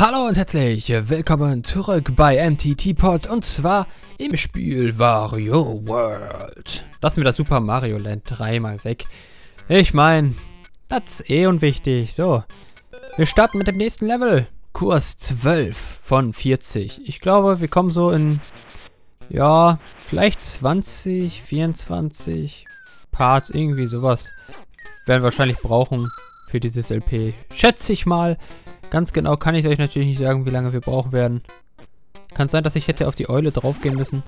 Hallo und herzlich willkommen zurück bei MTT Pod und zwar im Spiel Wario World. Lassen wir das Super Mario Land dreimal weg. Ich meine, das ist eh unwichtig. So, wir starten mit dem nächsten Level. Kurs 12 von 40. Ich glaube, wir kommen so in, ja, vielleicht 20, 24 Parts, irgendwie sowas. Werden wir wahrscheinlich brauchen für dieses LP. Schätze ich mal. Ganz genau kann ich euch natürlich nicht sagen, wie lange wir brauchen werden. Kann sein, dass ich hätte auf die Eule draufgehen müssen.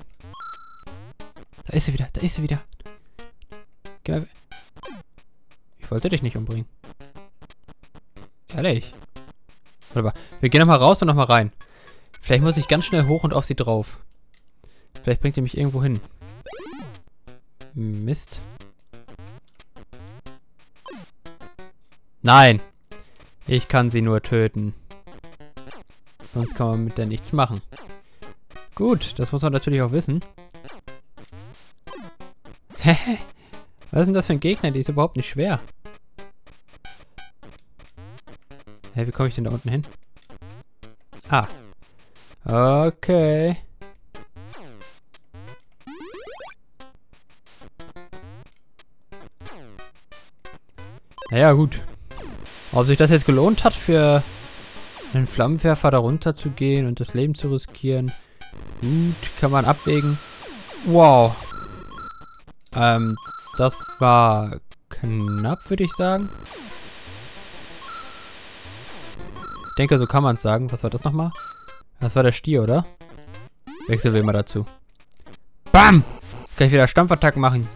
Da ist sie wieder, da ist sie wieder. Geh mal ich wollte dich nicht umbringen. Ehrlich. Mal, wir gehen nochmal raus und nochmal rein. Vielleicht muss ich ganz schnell hoch und auf sie drauf. Vielleicht bringt ihr mich irgendwo hin. Mist. Nein. Ich kann sie nur töten. Sonst kann man mit der nichts machen. Gut, das muss man natürlich auch wissen. Hä? Was ist denn das für ein Gegner? Die ist überhaupt nicht schwer. Hä, wie komme ich denn da unten hin? Ah. Okay. Naja, gut. Ob sich das jetzt gelohnt hat, für einen Flammenwerfer darunter zu gehen und das Leben zu riskieren, gut, kann man abwägen. Wow. Ähm, das war knapp, würde ich sagen. Ich denke, so kann man es sagen. Was war das nochmal? Das war der Stier, oder? Wechseln wir mal dazu. Bam! Kann ich wieder Stampfattacken machen.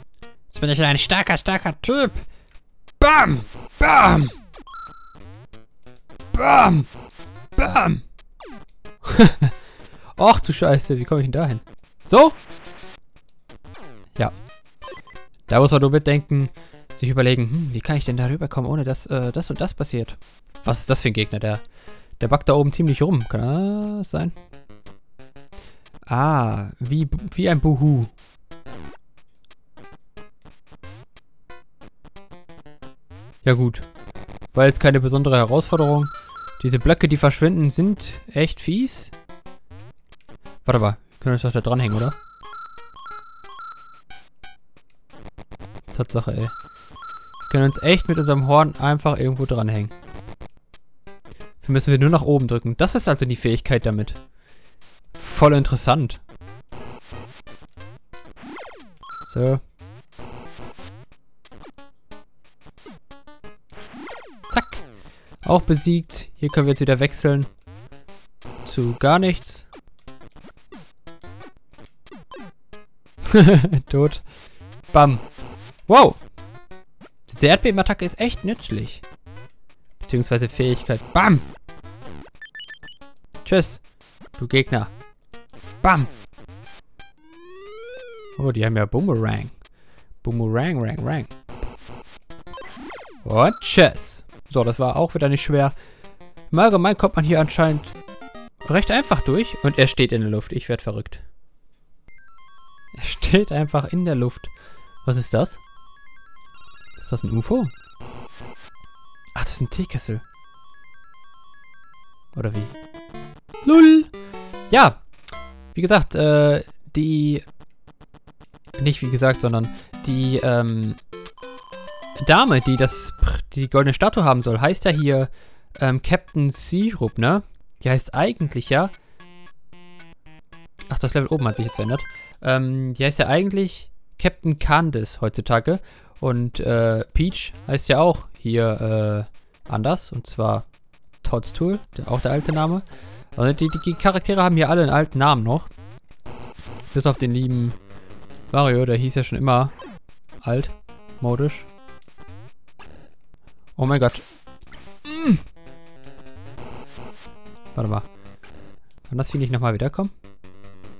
Jetzt bin ich ein starker, starker Typ. Bam! Bam! Bam! Bam! Ach du Scheiße, wie komme ich denn da hin? So? Ja. Da muss man nur bedenken, sich überlegen, hm, wie kann ich denn da rüberkommen, ohne dass äh, das und das passiert. Was ist das für ein Gegner? Der, der backt da oben ziemlich rum. Kann das sein? Ah, wie, wie ein Buhu. Ja gut. War jetzt keine besondere Herausforderung. Diese Blöcke, die verschwinden, sind echt fies. Warte mal, wir können uns doch da dranhängen, oder? Tatsache, ey. Wir können uns echt mit unserem Horn einfach irgendwo dranhängen. Dafür müssen wir nur nach oben drücken. Das ist also die Fähigkeit damit. Voll interessant. So. Auch besiegt. Hier können wir jetzt wieder wechseln. Zu gar nichts. Tot. Bam. Wow. Diese Erdbebenattacke ist echt nützlich. Beziehungsweise Fähigkeit. Bam. Tschüss. Du Gegner. Bam. Oh, die haben ja Boomerang. Boomerang, rang, rang. Und tschüss. So, das war auch wieder nicht schwer. Im Allgemeinen kommt man hier anscheinend recht einfach durch. Und er steht in der Luft. Ich werde verrückt. Er steht einfach in der Luft. Was ist das? Ist das ein UFO? Ach, das ist ein Teekessel. Oder wie? Lull! Ja, wie gesagt, äh, die... Nicht wie gesagt, sondern die, ähm, Dame, die das die goldene Statue haben soll, heißt ja hier ähm, Captain Syrup, ne? Die heißt eigentlich ja... Ach, das Level oben hat sich jetzt verändert. Ähm, die heißt ja eigentlich Captain Candice heutzutage. Und äh, Peach heißt ja auch hier äh, anders. Und zwar Toadstool, auch der alte Name. Also die, die Charaktere haben hier alle einen alten Namen noch. Bis auf den lieben Mario, der hieß ja schon immer alt, modisch. Oh mein Gott. Mm. Warte mal. Kann das Vieh nicht nochmal wiederkommen?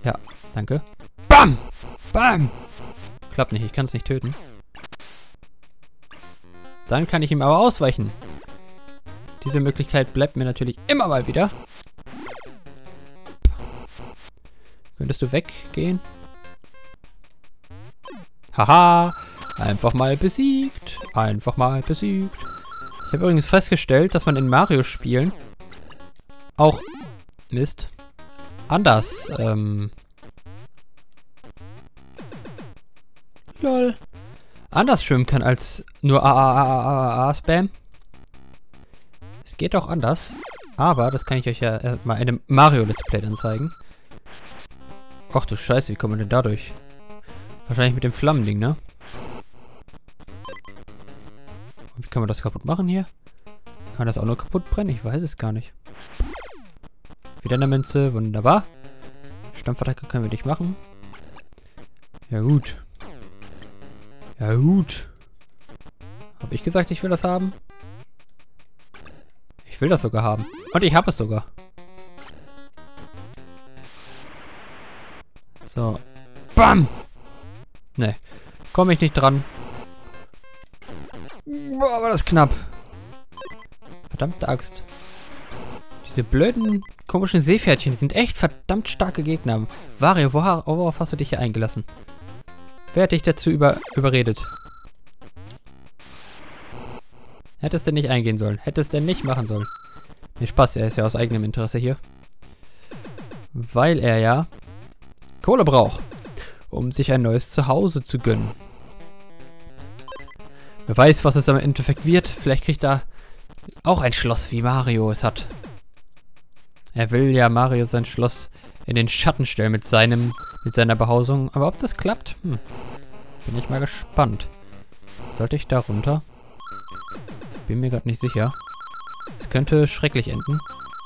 Ja, danke. Bam! Bam! Klappt nicht, ich kann es nicht töten. Dann kann ich ihm aber ausweichen. Diese Möglichkeit bleibt mir natürlich immer mal wieder. Könntest du weggehen? Haha! Einfach mal besiegt. Einfach mal besiegt. Ich habe übrigens festgestellt, dass man in Mario-Spielen auch Mist anders ähm, lol anders schwimmen kann als nur A A A A A A Spam. Es geht auch anders, aber das kann ich euch ja äh, mal in einem Mario Let's Play dann zeigen. Ach du Scheiße, wie kommt man denn dadurch? Wahrscheinlich mit dem Flammending, ne? Wie kann man das kaputt machen hier? Kann das auch nur kaputt brennen? Ich weiß es gar nicht. Wieder eine Münze, wunderbar. Stampfattacke können wir nicht machen. Ja gut. Ja gut. Habe ich gesagt, ich will das haben? Ich will das sogar haben. Und ich habe es sogar. So. Bam! Ne. Komme ich nicht dran. Boah, war das knapp. Verdammte Axt. Diese blöden, komischen Seepferdchen, sind echt verdammt starke Gegner. Wario, worauf hast du dich hier eingelassen? Wer hat dich dazu über, überredet? Hättest du nicht eingehen sollen. Hättest du nicht machen sollen. Nee, Spaß, er ist ja aus eigenem Interesse hier. Weil er ja Kohle braucht, um sich ein neues Zuhause zu gönnen. Wer weiß, was es am Endeffekt wird. Vielleicht kriegt er auch ein Schloss, wie Mario es hat. Er will ja Mario sein Schloss in den Schatten stellen mit seinem, mit seiner Behausung. Aber ob das klappt? Hm. Bin ich mal gespannt. Sollte ich da runter? Bin mir gerade nicht sicher. Es könnte schrecklich enden.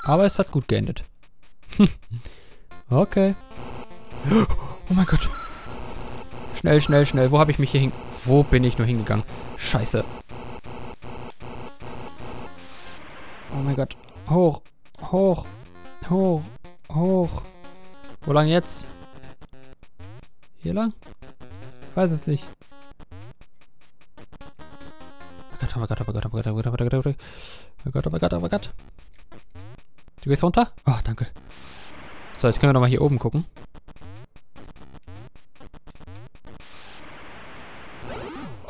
Aber es hat gut geendet. okay. Oh mein Gott. Schnell, schnell, schnell. Wo habe ich mich hier hin... Wo bin ich nur hingegangen? Scheiße. Oh mein Gott. Hoch. Hoch. Hoch. Hoch. Wo lang jetzt? Hier lang? Ich weiß es nicht. Oh Gott, oh Gott, oh Gott, oh Gott, oh Gott, oh Gott, oh Gott, oh Gott, oh Gott, oh Gott, oh Gott. Du gehst runter? Oh, danke. So, jetzt können wir nochmal hier oben gucken.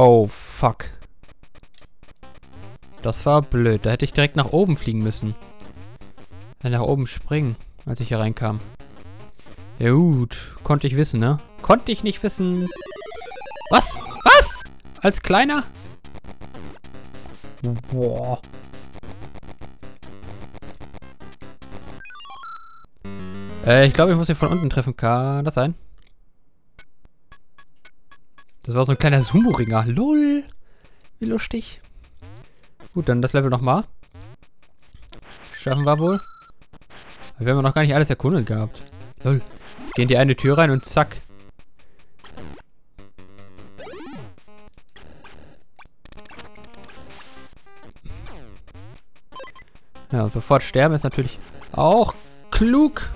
Oh, fuck. Das war blöd. Da hätte ich direkt nach oben fliegen müssen. Äh, nach oben springen, als ich hier reinkam. Ja gut, konnte ich wissen, ne? Konnte ich nicht wissen. Was? Was? Als kleiner? Boah. Äh, ich glaube, ich muss ihn von unten treffen. Kann das sein? Das war so ein kleiner Sumo-Ringer. Lol. Wie lustig. Gut, dann das Level nochmal. Schaffen wir wohl. Wir haben noch gar nicht alles erkundet gehabt. Lol. Gehen die eine Tür rein und zack. Ja, sofort sterben ist natürlich auch klug.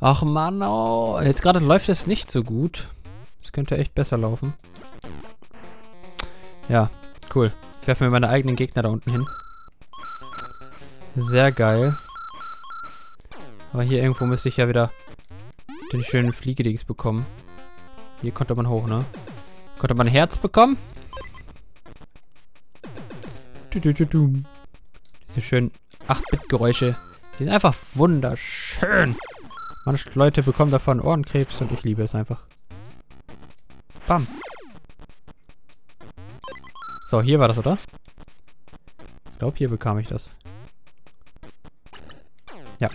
Ach Mann, oh. Jetzt gerade läuft es nicht so gut. Es könnte echt besser laufen. Ja, cool. Ich werfe mir meine eigenen Gegner da unten hin. Sehr geil. Aber hier irgendwo müsste ich ja wieder den schönen Fliegedings bekommen. Hier konnte man hoch, ne? Konnte man ein Herz bekommen? Diese schönen 8-Bit-Geräusche. Die sind einfach wunderschön. Manche Leute bekommen davon Ohrenkrebs und ich liebe es einfach. Bam. So, hier war das, oder? Ich glaube, hier bekam ich das. Ja.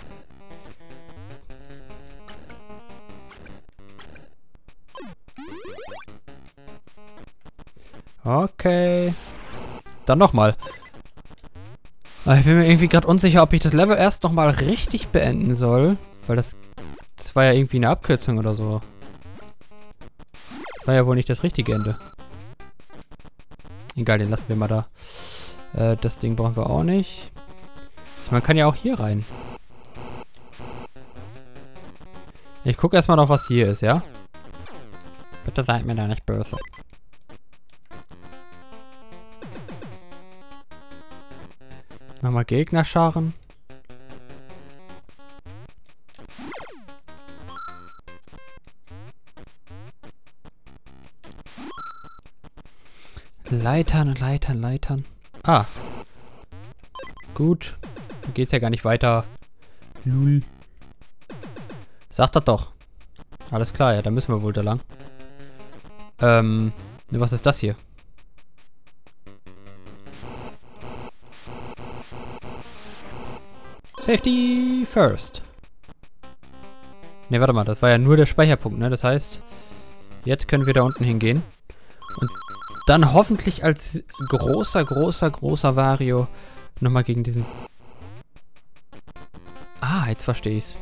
Okay. Dann nochmal. Ich bin mir irgendwie gerade unsicher, ob ich das Level erst nochmal richtig beenden soll. Weil das war ja irgendwie eine Abkürzung oder so. War ja wohl nicht das richtige Ende. Egal, den lassen wir mal da. Äh, das Ding brauchen wir auch nicht. Man kann ja auch hier rein. Ich gucke erstmal noch, was hier ist, ja? Bitte seid mir da nicht böse. Nochmal Gegnerscharen. Leitern, Leitern, Leitern. Ah. Gut. Hier geht's ja gar nicht weiter. Lul. Sagt das doch. Alles klar, ja, da müssen wir wohl da lang. Ähm, was ist das hier? Safety first. Ne, warte mal, das war ja nur der Speicherpunkt, ne? Das heißt, jetzt können wir da unten hingehen. Und dann hoffentlich als großer, großer, großer Vario nochmal gegen diesen... Ah, jetzt verstehe ich's.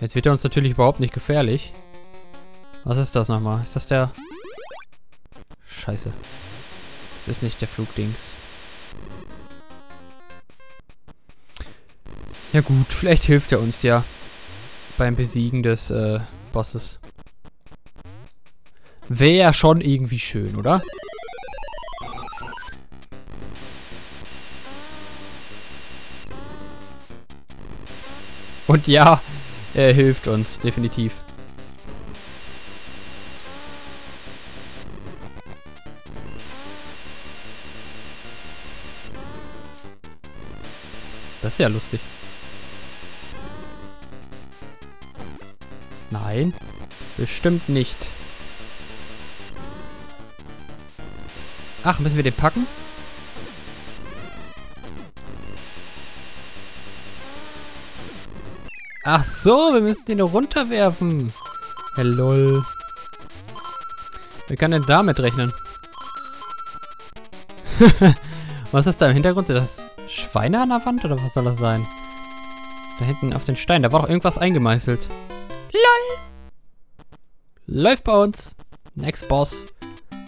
Jetzt wird er uns natürlich überhaupt nicht gefährlich. Was ist das nochmal? Ist das der... Scheiße. Das ist nicht der Flugdings. Ja gut, vielleicht hilft er uns ja beim Besiegen des äh, Bosses. Wäre schon irgendwie schön, oder? Und ja, er hilft uns, definitiv. Das ist ja lustig. Nein, bestimmt nicht. Ach, müssen wir den packen? Ach so, wir müssen den runterwerfen. Hey, lol. Wer kann denn damit rechnen? was ist da im Hintergrund? Sind das Schweine an der Wand oder was soll das sein? Da hinten auf den Stein, da war doch irgendwas eingemeißelt. LOL! Läuft bei uns. Next Boss.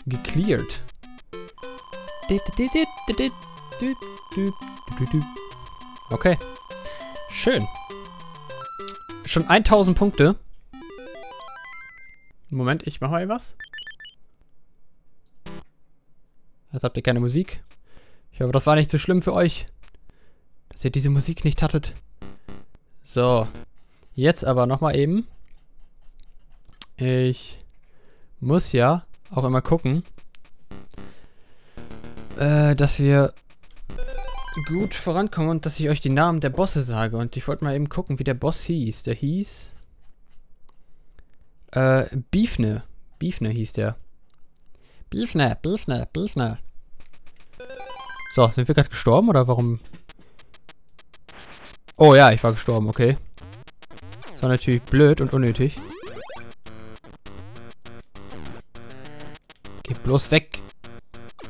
Gecleared. Okay. Schön. Schon 1000 Punkte. Moment, ich mach mal was. Jetzt habt ihr keine Musik. Ich hoffe, das war nicht so schlimm für euch. Dass ihr diese Musik nicht hattet. So. Jetzt aber nochmal eben. Ich muss ja auch immer gucken, äh, dass wir gut vorankommen und dass ich euch die Namen der Bosse sage. Und ich wollte mal eben gucken, wie der Boss hieß. Der hieß... Äh, Beefne. Beefne hieß der. Beefne, Beefne, Beefne. So, sind wir gerade gestorben oder warum? Oh ja, ich war gestorben, okay. Das war natürlich blöd und unnötig. Bloß weg.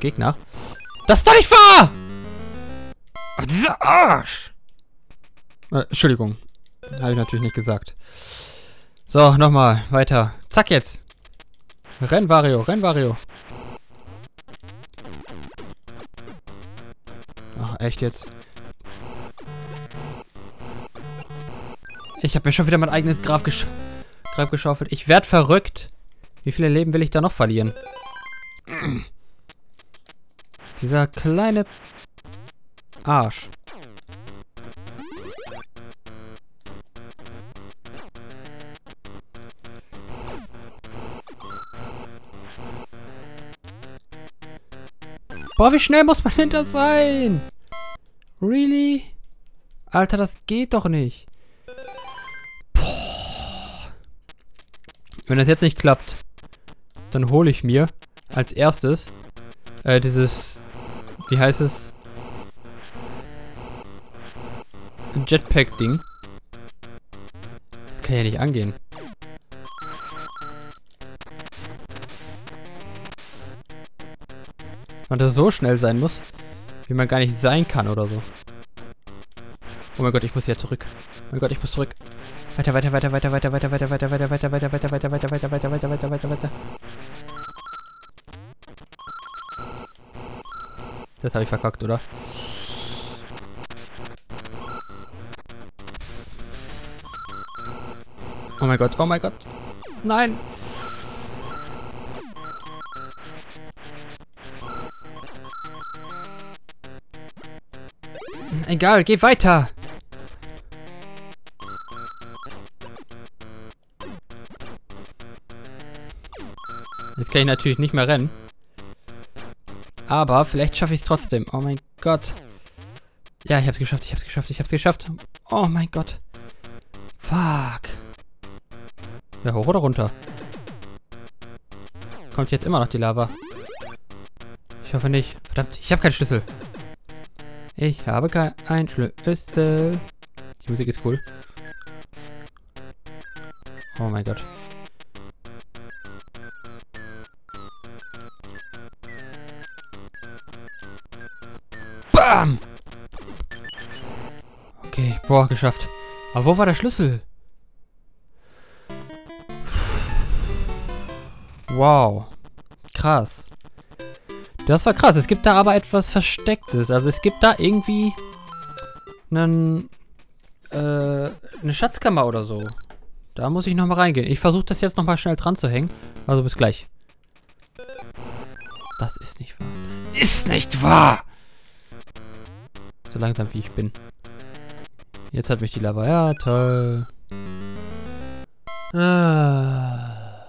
Gegner. Das ist doch nicht wahr! Ach, dieser Arsch! Äh, Entschuldigung. Habe ich natürlich nicht gesagt. So, nochmal. Weiter. Zack jetzt. Renn, Vario. Renn, Vario. Ach, echt jetzt? Ich habe mir schon wieder mein eigenes Grab, gesch Grab geschaufelt. Ich werd verrückt. Wie viele Leben will ich da noch verlieren? Dieser kleine Arsch. Boah, wie schnell muss man hinter sein? Really? Alter, das geht doch nicht. Boah. Wenn das jetzt nicht klappt, dann hole ich mir als erstes äh, dieses, wie heißt es? Jetpack-Ding. Das kann ja nicht angehen. Man das so schnell sein muss, wie man gar nicht sein kann oder so. Oh mein Gott, ich muss hier zurück. Oh mein Gott, ich muss zurück. Weiter, weiter, weiter, weiter, weiter, weiter, weiter, weiter, weiter, weiter, weiter, weiter, weiter, weiter, weiter, weiter, weiter, weiter, weiter, weiter. Das habe ich verkackt, oder? Oh mein Gott, oh mein Gott. Nein. Egal, geh weiter. Jetzt kann ich natürlich nicht mehr rennen. Aber vielleicht schaffe ich es trotzdem. Oh mein Gott. Ja, ich hab's geschafft, ich hab's geschafft, ich hab's geschafft. Oh mein Gott. Fuck. Ja, hoch oder runter? Kommt jetzt immer noch die Lava. Ich hoffe nicht. Verdammt, ich habe keinen Schlüssel. Ich habe keinen Schlüssel. Die Musik ist cool. Oh mein Gott. Boah, geschafft. Aber wo war der Schlüssel? Wow. Krass. Das war krass. Es gibt da aber etwas Verstecktes. Also es gibt da irgendwie einen, äh, eine Schatzkammer oder so. Da muss ich nochmal reingehen. Ich versuche das jetzt nochmal schnell dran zu hängen. Also bis gleich. Das ist nicht wahr. Das ist nicht wahr! So langsam wie ich bin. Jetzt hat mich die Lava. Ja, toll. Ah.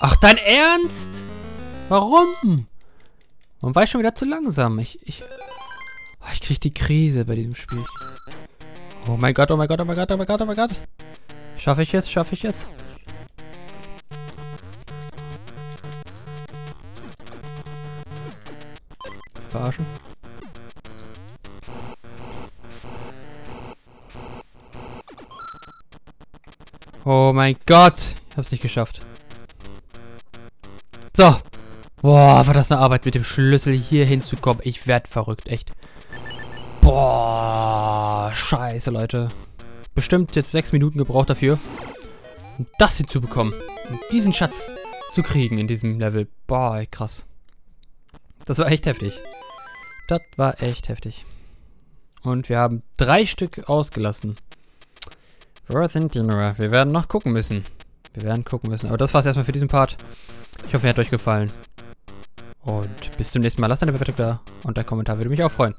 Ach, dein Ernst? Warum? Warum war schon wieder zu langsam? Ich, ich, oh, ich krieg die Krise bei diesem Spiel. Oh mein Gott, oh mein Gott, oh mein Gott, oh mein Gott, oh mein Gott. Schaffe ich es, schaffe ich es? Verarschen? Oh mein Gott. Ich hab's nicht geschafft. So. Boah, war das eine Arbeit mit dem Schlüssel hier hinzukommen. Ich werd verrückt, echt. Boah, scheiße, Leute. Bestimmt jetzt sechs Minuten gebraucht dafür, um das hinzubekommen. Um diesen Schatz zu kriegen in diesem Level. Boah, krass. Das war echt heftig. Das war echt heftig. Und wir haben drei Stück ausgelassen. Wo sind die nur? Wir werden noch gucken müssen. Wir werden gucken müssen. Aber das war's erstmal für diesen Part. Ich hoffe, er hat euch gefallen. Und bis zum nächsten Mal. Lasst eine Bewertung da und ein Kommentar würde mich auch freuen.